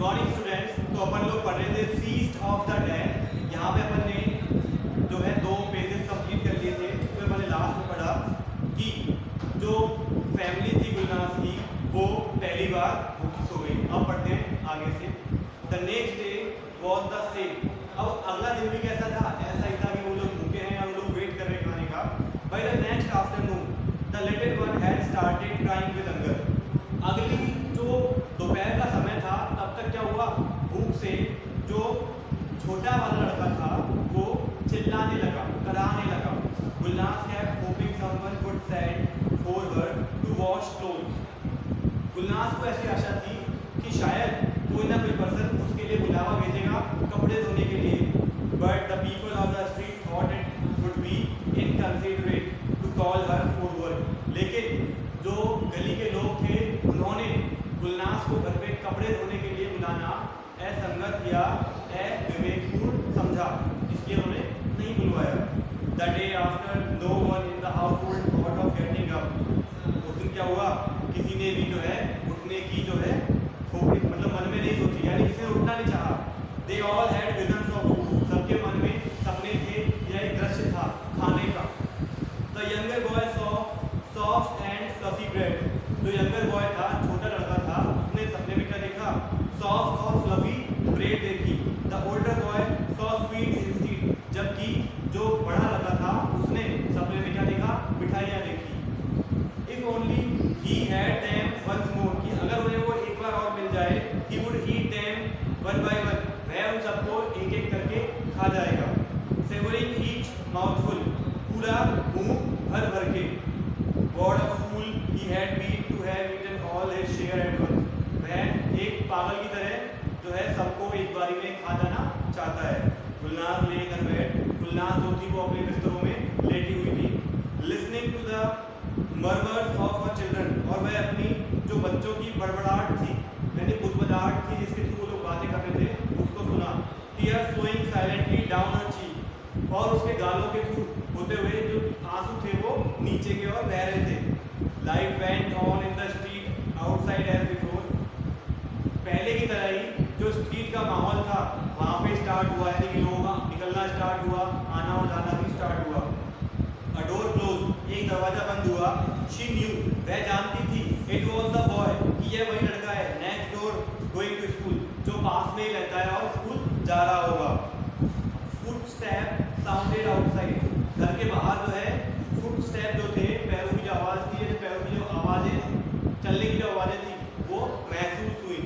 Morning students तो अपन लोग पढ़ रहे थे फीस्ट ऑफ़ द डेड यहाँ पे अपन ने जो है दो पेजेस कंप्लीट कर लिए थे। उसमें मैंने लास्ट में पढ़ा कि जो फैमिली थी गुलनाज की, वो पहली बार भूखी सो गई। अब पढ़ते हैं आगे से। The next day was the same अब अगला दिन भी कैसा था? ऐसा ही था कि वो लोग भूखे हैं और लोग वेट कर रहे खाने का। By the next afternoon the little one had started crying with hunger अगली जो दोपहर का समय था तब तक क्या हुआ भूख से जो छोटा वाला लड़का था, वो चिल्लाने लगा, कराने लगा। Gulnaz hoping someone would send for her to wash clothes Gulnaz को ऐसी आशा थी कि शायद कोई ना कोई पर्सन उसके लिए बुलावा भेजेगा कपड़े धोने के लिए। But the people of the street thought it would be inconsiderate to call her for work लेकिन जो गली के लोग थे, उन्होंने गुलनाज को घर पे कपड़े धोने के लिए बुलाना असंगत या अविवेकपूर्ण समझा इसलिए उन्होंने नहीं बुलवाया the day after no one in the household thought of getting up उस दिन क्या हुआ? किसी ने भी जो है उठने की जो है मतलब मन में नहीं सोची, यानी किसी ने उठना नहीं चाहा। They all had visions of food सबके मन में सपने थे यह एक दृश्य था खाने का the younger boy saw soft and fluffy bread जो यंगर बॉय था छोटा लड़का था उसने सपने में क्या देखा सॉफ्ट और फ्लफी ब्रेड देखी the older boy saw sweet instead जबकि जो बड़ा लड़का था उसने सपने में क्या देखा मिठाइयाँ देखी if only he had them once more कि अगर उन्हें वो एक बार और मिल जाए he would eat them one by one, वह उन सबको एक एक करके खा जाएगा। सेवरिंग ईच माउथफुल, पूरा मुँह भर भर के। what a fool he had been to have eaten all his share at once वह एक पागल की तरह जो है सबको एक बारी में खा जाना चाहता है। गुलनाज ले इन बेड गुलनाज जो थी वो अपने बिस्तरों में लेटी हुई थी। Listening to the murmurs of her children और वह अपनी जो बच्चों की बड़बड़ाहट थी यानी बुदबदाहट थी जिसके थ्रू वो लोग बातें कर रहे थे उसको सुना tear flowing silently down her cheek और उसके गालों के थ्रू होते हुए जो आँसू थे वो नीचे की ओर बह रहे थे। Life went on in the street outside as before पहले की तरह ही जो स्ट्रीट का माहौल था, वहाँ पे स्टार्ट हुआ, यानी कि लोगों का निकलना स्टार्ट हुआ, आना और जाना भी स्टार्ट हुआ। अ डोर क्लोज एक दरवाज़ा बंद हुआ। शी न्यू वह जानती थी इट वॉज़ द बॉय कि यह वही लड़का है next door going to school जो पास में ही रहता है और स्कूल जा रहा होगा फुट स्टेप साउंडेड आउटसाइड घर के बाहर जो है फुट स्टेप जो थे, पैरों की जो आवाज़ थी पैरों की जो आवाज़ें, चलने की जो आवाज़ें थी, वो महसूस हुई।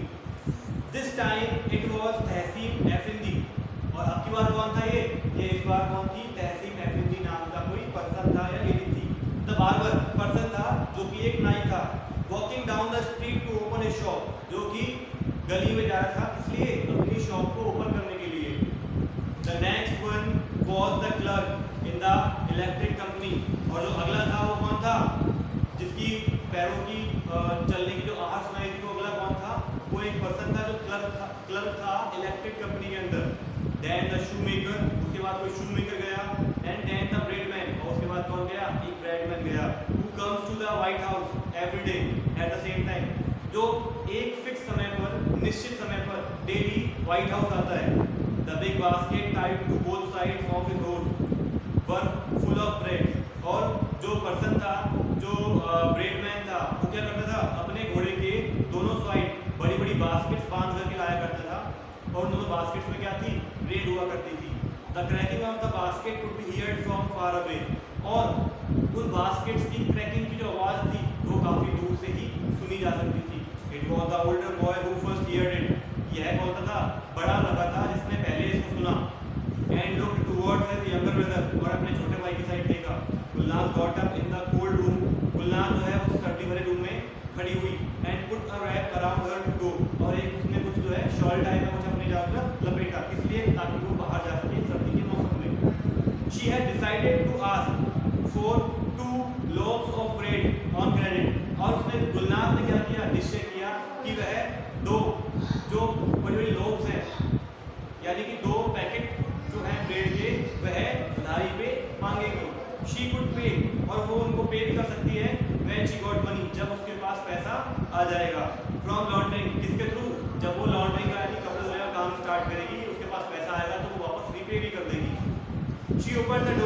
This time it was Tahsin Effendi और अब की बार कौन था ये? ये इस बार कौन थी? तहसीन एफिंदी नाम का कोई पर्सन था या लेडी थी। द बार्बर पर्सन था जो कि एक नाई था। Walking down the street to open a shop जो कि गली में जा रहा था। इसलिए अपनी शॉप को ओपन करने के लिए the next one was the clerk in the electric company और जो अगला था वो कौन था? जिसकी पैरों की चलने की जो आवाज़ सुनाई थी वो अगला कौन था? वो एक पर्सन था जो क्लर्क था क्लर्क था इलेक्ट्रिक कंपनी के अंदर। देन द शू मेकर उसके बाद कोई शू मेकर गया। And then the bread man और उसके बाद कौन गया? एक ब्रेड मैन गया। Who comes to the white house every day at the same time जो एक फिक्स समय पर, निश्चित समय पर डेली व्हाइट हाउस आता है। The big basket tied to both sides of his road were full of bread और जो पर्सन था, जो ब्रेड मैन था, वो क्या करता था? अपने घोड़े के दोनों साइड बड़ी बड़ी बास्केट्स बाँध करके लाया करता था। और दोनों बास्केट्स में क्या थी? ब्रेड हुआ करती थी। The cracking of the basket could be heard from far away और उन बास्केट्स की क्रैकिंग की जो आवाज़ थी, वो काफ़ी दूर से ही सुनी जा सकती थी। It was the older boy who first heard it यह कौन था? बड़ा लगा था जिसने पहले गुलनाथ ने क्या किया? निश्चय किया कि वह दो, जो बड़े लोग हैं, यानी कि दो पैकेट जो है ब्रेड के, वह उधारी पे मांगेगी। शी कुड पे, और वो उनको पेड कर सकती है। वह शी गॉट मनी, जब उसके पास पैसा आ जाएगा। फ्रॉम लॉन्ड्रिंग किसके थ्रू जब वो लॉन्ड्रिंग का, यानी कपड़े धोने का काम स्टार्ट करेगी, उसके पास पैसा आएगा तो वो वापस रीपे भी कर देगी। शी ओपन द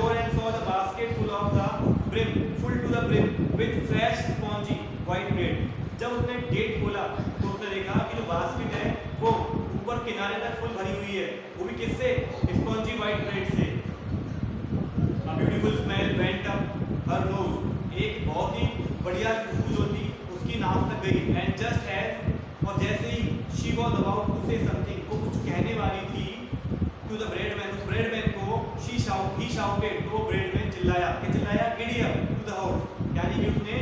उसने गेट खोला तो उसने देखा कि जो बास्केट है, वो ऊपर किनारे तक फुल भरी हुई है। वो भी किससे? स्पॉन्जी वाइट ब्रेड से। A beautiful smell, went up her nose. एक बहुत ही बढ़िया खुशबू जो थी उसकी नाक तक गई। एंड जस्ट एज और जैसे ही she was about to say something वो कुछ कहने वाली थी टू द ब्रेड मैन उस ब्रेड मैन को शी शाउट ही शाउटेड तो ब्रेड मैन चिल्लाया। कि चिल्लाया गिडिया टू द हाउस यानी कि उसने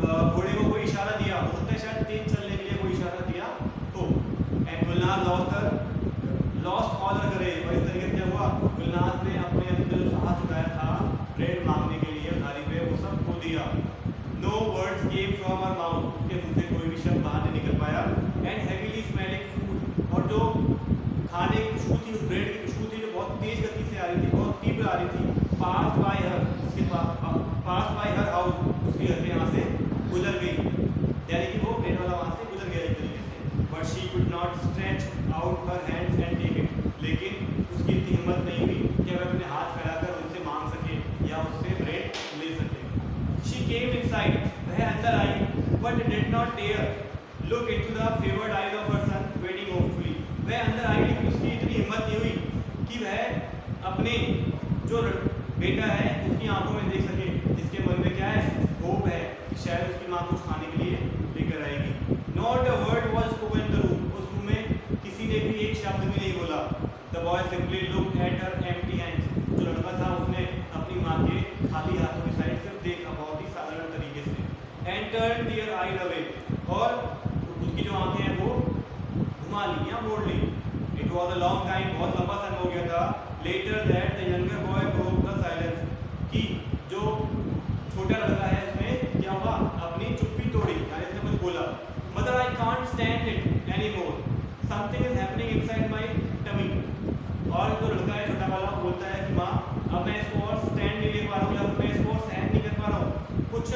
घोड़े को कोई इशारा दिया हो सकता है शायद तेज चलने के लिए कोई इशारा दिया तो and Gulnar lost her lost all her करे और इस तरीके से क्या हुआ गुलनार ने अपने अंदर हाथ उठाया था ब्रेड मांगने के लिए उधारी पे वो सब खो दिया no words came from her mouth उसके मुँह से कोई भी शब्द बाहर नहीं निकल पाया। एंड हैवीली स्मेलिंग फ़ूड और जो खाने की खुशबू थी, उस ब्रेड की खुशबू थी, जो बहुत तेज गति से आ रही थी, बहुत तीव्र आ रही थी पास बाय हर उसके पास बाय हर हाउस उसके घर यहाँ से गुजर गई यानी कि वो ब्रेड वाला वहाँ से गुजर गया एक तरीके से but she could not stretch out her hands and take it लेकिन उसकी इतनी हिम्मत नहीं हुई कि वह अपने हाथ फैलाकर उनसे मांग सके या उससे ब्रेड ले सके शी केम इनसाइड वह अंदर आई but did dare look into the favoured eyes of her son waiting hopefully वह अंदर आई लेकिन उसकी इतनी हिम्मत नहीं हुई कि वह अपने जो बेटा है, उसकी आँखों में देख सके, जिसके मन में क्या है? होप है कि शायद उसकी माँ कुछ खाने के लिए लेकर आएगी। Not a word was spoken the room उस रूम में किसी ने भी एक शब्द भी नहीं बोला। The boy simply look at her empty hands जो लड़का था, उसने अपनी माँ के खाली हाथों की साइड से देखा, बहुत ही साधारण तरीके से and turn their eye away और उसकी जो आँखें हैं वो घुमा ली या मोड़ ली। It was a long time बहुत लंबा समय हो गया था। Later that the younger boy broke the silence कि जो छोटा लड़का है Mother, I can't stand it anymore. Something is happening inside my tummy. और जो लड़का है छोटा वाला बोलता है कि माँ अब मैं इसको और स्टैंड नहीं ले पा रहा हूँ या मैं इसको और सहन नहीं कर पा रहा हूँ। कुछ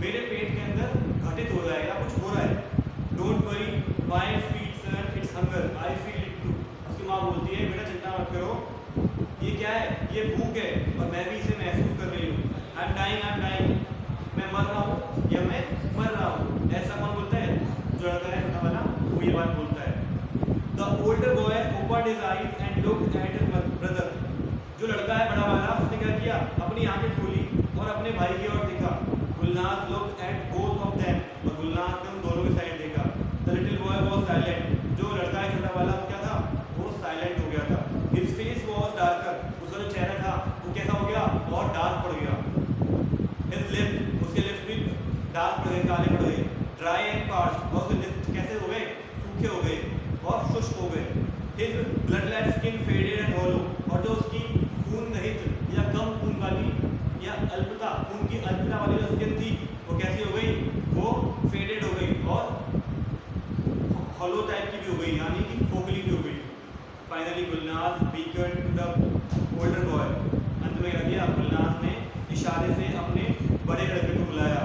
मेरे पेट के अंदर घटित हो रहा है या कुछ हो रहा है don't worry my feet sir it's hunger I feel it too उसकी माँ बोलती है बेटा चिंता मत करो ये क्या है ये भूख है और मैं भी इसे महसूस कर रही हूँ I am dying I am dying मैं मर रहा हूँ या मैं मर रहा हूँ ऐसा कौन बोलता है जो लड़का है छोटा वाला वो ये बात बोलता है the older boy open his eyes and look at his brother जो लड़का है बड़ा वाला उसने क्या किया अपनी आँखें खोली और अपने भाई की ओर देखा Gulnath look at both of them और गुलनाथ ने उन दोनों की साइड देखा the little boy was silent जो लड़का है छोटा वाला वो क्या था वो साइलेंट हो गया था हिज फेस वाज डार्कर उसका जो चेहरा था वो कैसा हो गया और डार्क पड़ गया हिज लिप्स उसके लिप्स भी डार्क पड़ गए काले पड़ गए ड्राई एंड पार्च और उसके कैसे हो गए सूखे हो गए और शुष्क हो गए his bloodless skin faded and hollow और जो उसकी खून रहित या कम खून वाली या अल्पता खून की अल्पता वाली जो स्किन थी वो कैसी हो गई वो फेडेड हो गई और हॉलो टाइप की भी हो गई यानी कि खोखली भी हो गई finally Gulnaz beckon to the older boy अंत में रह गया गुलनाज ने इशारे से अपने बड़े लड़के को बुलाया।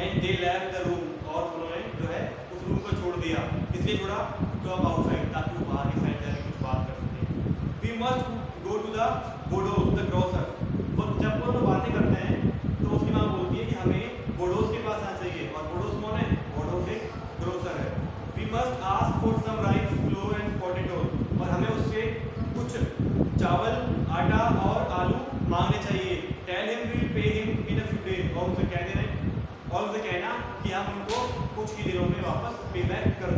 And they left the room और उन्होंने जो है उस रूम को छोड़ दिया। इसलिए छोड़ा टू अब आउटसाइड ताकि वो बाहर की साइड जाके कुछ बात कर सके। We must go to the Bodos the grocer वो जब वो लोग बातें करते हैं तो उसकी माँ बोलती है कि हमें बोडोस के पास आना चाहिए। और बोडोस कौन है? बोडोस एक ग्रोसर है। We must ask for some rice flour and और हमें उससे कुछ चावल, आटा और आलू मांगने चाहिए। Tell him will pay him in a few days और उसे कह देना और उसे कहना कि हम उनको कुछ ही दिनों में वापस पे बैक कर